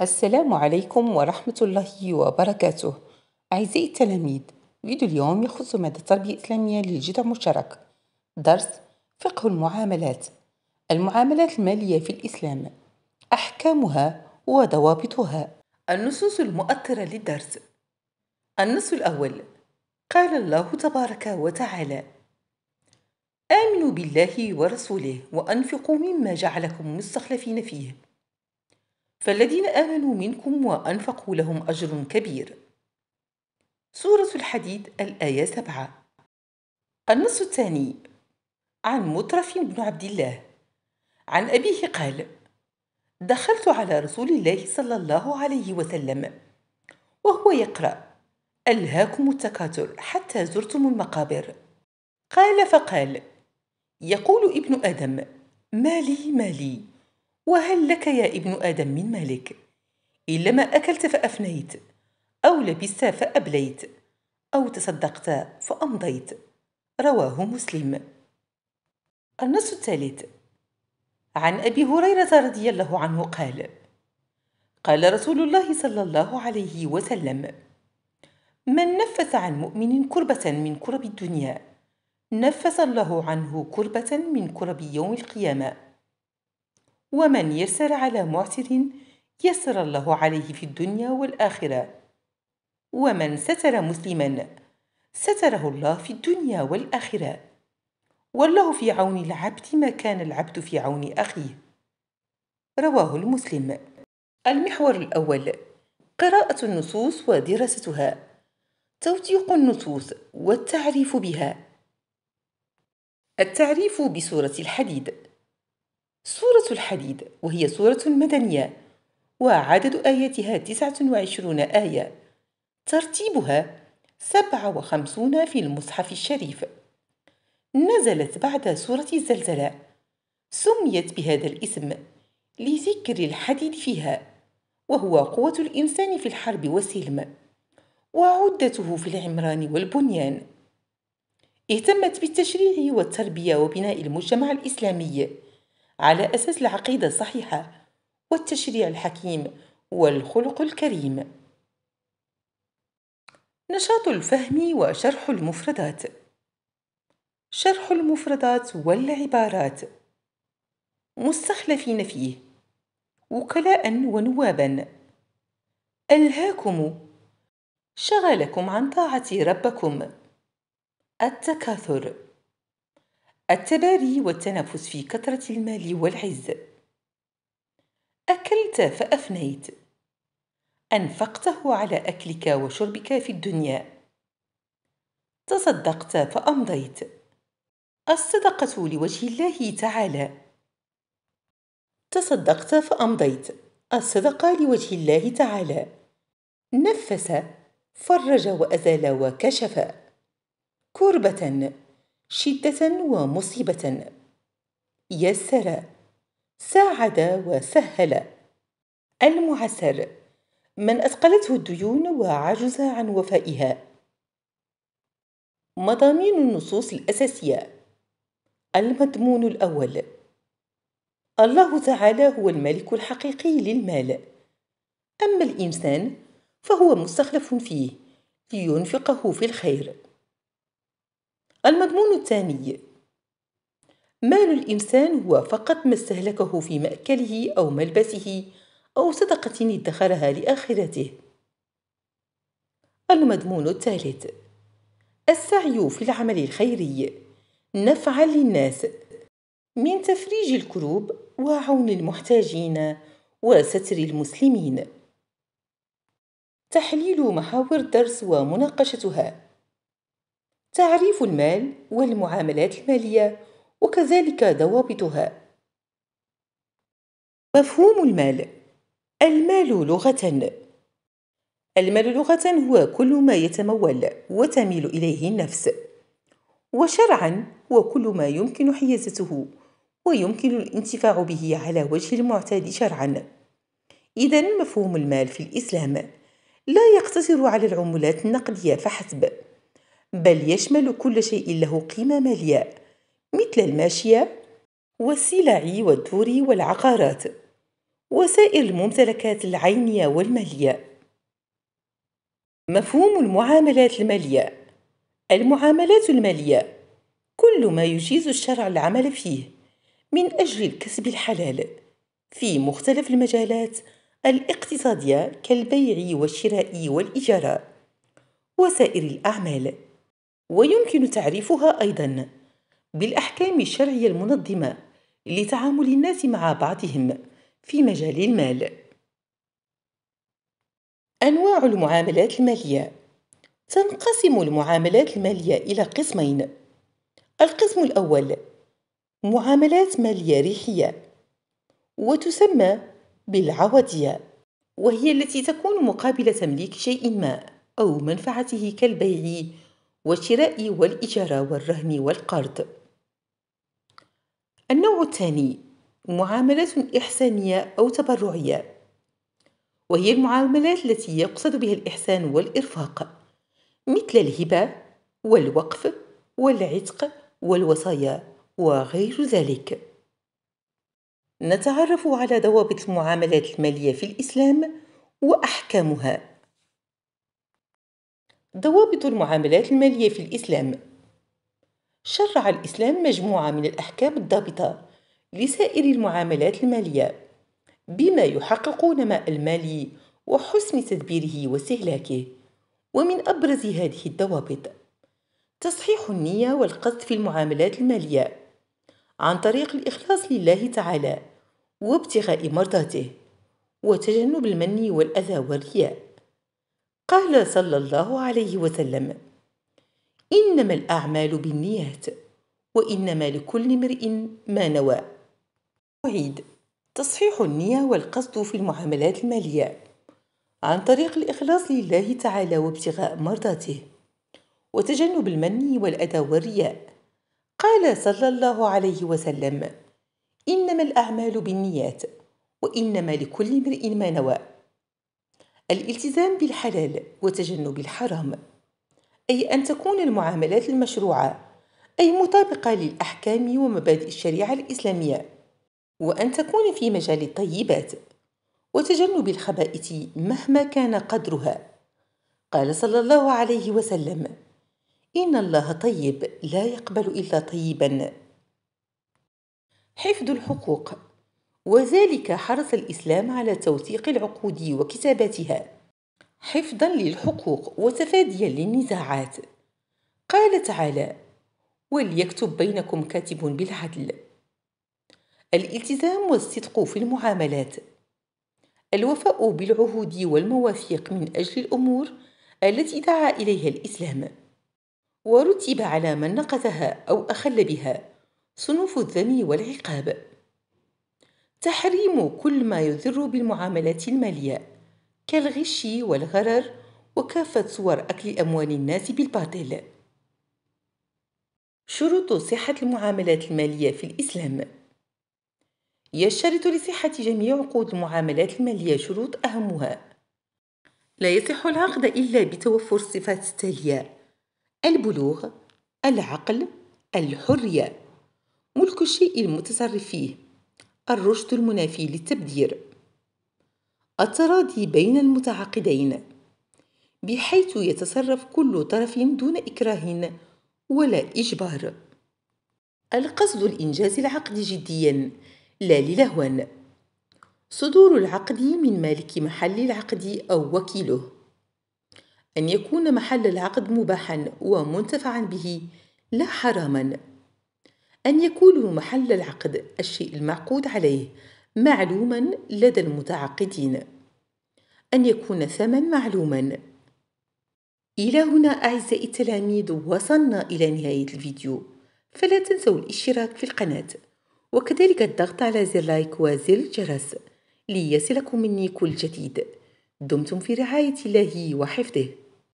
السلام عليكم ورحمة الله وبركاته. أعزائي التلاميذ فيديو اليوم يخص مادة التربية الإسلامية للجدع المشترك درس فقه المعاملات. المعاملات المالية في الإسلام. أحكامها وضوابطها. النصوص المؤثرة للدرس. النص الأول. قال الله تبارك وتعالى آمنوا بالله ورسوله وأنفقوا مما جعلكم مستخلفين فيه. فالذين آمنوا منكم وأنفقوا لهم أجر كبير. سورة الحديد الآية سبعة. النص الثاني. عن مطرف بن عبد الله. عن أبيه قال دخلت على رسول الله صلى الله عليه وسلم وهو يقرأ ألهاكم التكاثر حتى زرتم المقابر. قال فقال يقول ابن آدم مالي مالي. وهل لك يا ابن آدم من مالك؟ إلا ما أكلت فأفنيت أو لبست فأبليت أو تصدقت فأمضيت. رواه مسلم. النص الثالث. عن أبي هريرة رضي الله عنه قال قال رسول الله صلى الله عليه وسلم من نفس عن مؤمن كربة من كرب الدنيا نفس الله عنه كربة من كرب يوم القيامة. ومن يسر على معسر يسر الله عليه في الدنيا والآخرة. ومن ستر مسلما ستره الله في الدنيا والآخرة. والله في عون العبد ما كان العبد في عون أخيه. رواه المسلم. المحور الأول قراءة النصوص ودراستها. توثيق النصوص والتعريف بها. التعريف بسورة الحديد. سورة الحديد وهي سورة مدنية وعدد آياتها تسعة وعشرون آية. ترتيبها سبعة وخمسون في المصحف الشريف. نزلت بعد سورة الزلزلة سميت بهذا الاسم لذكر الحديد فيها وهو قوة الإنسان في الحرب والسلم وعدته في العمران والبنيان. اهتمت بالتشريع والتربية وبناء المجتمع الإسلامي. على أساس العقيدة الصحيحة والتشريع الحكيم والخلق الكريم. نشاط الفهم وشرح المفردات. شرح المفردات والعبارات. مستخلفين فيه. وكلاء ونوابا. ألهاكم. شغلكم عن طاعة ربكم. التكاثر. التباري والتنافس في كثرة المال والعز. أكلت فأفنيت. أنفقته على أكلك وشربك في الدنيا. تصدقت فأمضيت. الصدقة لوجه الله تعالى. تصدقت فأمضيت. الصدقة لوجه الله تعالى. نفس فرج وأزال وكشف. كربة شدة ومصيبة. يسر ساعد وسهل. المعسر من أثقلته الديون وعجز عن وفائها. مضامين النصوص الأساسية. المضمون الأول. الله تعالى هو الملك الحقيقي للمال. أما الإنسان فهو مستخلف فيه لينفقه في الخير. المضمون الثاني. مال الإنسان هو فقط ما استهلكه في مأكله أو ملبسه أو صدقة ادخرها لآخرته. المضمون الثالث. السعي في العمل الخيري. نفعا للناس. من تفريج الكروب وعون المحتاجين وستر المسلمين. تحليل محاور الدرس ومناقشتها. تعريف المال والمعاملات المالية وكذلك ضوابطها. مفهوم المال. المال لغة. المال لغة هو كل ما يتمول وتميل إليه النفس. وشرعا هو كل ما يمكن حيازته ويمكن الانتفاع به على وجه المعتاد شرعا. إذا مفهوم المال في الإسلام لا يقتصر على العملات النقدية فحسب. بل يشمل كل شيء له قيمة مالية مثل الماشية والسلع والدور والعقارات وسائر الممتلكات العينية والمالية. مفهوم المعاملات المالية. المعاملات المالية كل ما يجيز الشرع العمل فيه من أجل الكسب الحلال في مختلف المجالات الاقتصادية كالبيع والشراء والإجارة وسائر الأعمال. ويمكن تعريفها أيضا بالأحكام الشرعية المنظمة لتعامل الناس مع بعضهم في مجال المال. أنواع المعاملات المالية. تنقسم المعاملات المالية إلى قسمين. القسم الأول معاملات مالية ريحية وتسمى بالعوضية وهي التي تكون مقابل تمليك شيء ما أو منفعته كالبيع والشراء والإجارة والرهن والقرض. النوع الثاني معاملات إحسانية أو تبرعية. وهي المعاملات التي يقصد بها الإحسان والإرفاق مثل الهبة والوقف والعتق والوصايا وغير ذلك. نتعرف على ضوابط المعاملات المالية في الإسلام وأحكامها. ضوابط المعاملات المالية في الإسلام. شرع الإسلام مجموعة من الأحكام الضابطة لسائر المعاملات المالية بما يحقق نماء المال وحسن تدبيره واستهلاكه ومن أبرز هذه الضوابط تصحيح النية والقصد في المعاملات المالية عن طريق الإخلاص لله تعالى وابتغاء مرضاته وتجنب المن والأذى والرياء. قال صلى الله عليه وسلم إنما الأعمال بالنيات وإنما لكل امرئ ما نوى. أعيد تصحيح النية والقصد في المعاملات المالية. عن طريق الإخلاص لله تعالى وابتغاء مرضاته. وتجنب المن والأذى والرياء. قال صلى الله عليه وسلم إنما الأعمال بالنيات وإنما لكل امرئ ما نوى. الالتزام بالحلال وتجنب الحرام أي أن تكون المعاملات المشروعة أي مطابقة للأحكام ومبادئ الشريعة الإسلامية وأن تكون في مجال الطيبات وتجنب الخبائث مهما كان قدرها. قال صلى الله عليه وسلم إن الله طيب لا يقبل إلا طيبا. حفظ الحقوق. وذلك حرص الإسلام على توثيق العقود وكتاباتها حفظا للحقوق وتفاديا للنزاعات. قال تعالى وليكتب بينكم كاتب بالعدل. الالتزام والصدق في المعاملات. الوفاء بالعهود والمواثيق من أجل الأمور التي دعا إليها الإسلام. ورتب على من نقضها أو أخل بها صنوف الذم والعقاب. تحريم كل ما يضر بالمعاملات المالية كالغش والغرر وكافة صور أكل أموال الناس بالباطل. شروط صحة المعاملات المالية في الإسلام. يشترط لصحة جميع عقود المعاملات المالية شروط أهمها. لا يصح العقد إلا بتوفر الصفات التالية البلوغ العقل الحرية. ملك الشيء المتصرف فيه. الرشد المنافي للتبذير. التراضي بين المتعاقدين بحيث يتصرف كل طرف دون إكراه ولا إجبار. القصد الإنجاز العقد جديا لا للهوان. صدور العقد من مالك محل العقد أو وكيله. أن يكون محل العقد مباحا ومنتفعا به لا حراما. أن يكون محل العقد الشيء المعقود عليه معلوما لدى المتعاقدين أن الثمن ثمن معلوما. إلى هنا أعزائي التلاميذ وصلنا إلى نهاية الفيديو. فلا تنسوا الاشتراك في القناة. وكذلك الضغط على زر لايك وزر الجرس ليصلكم مني كل جديد. دمتم في رعاية الله وحفظه.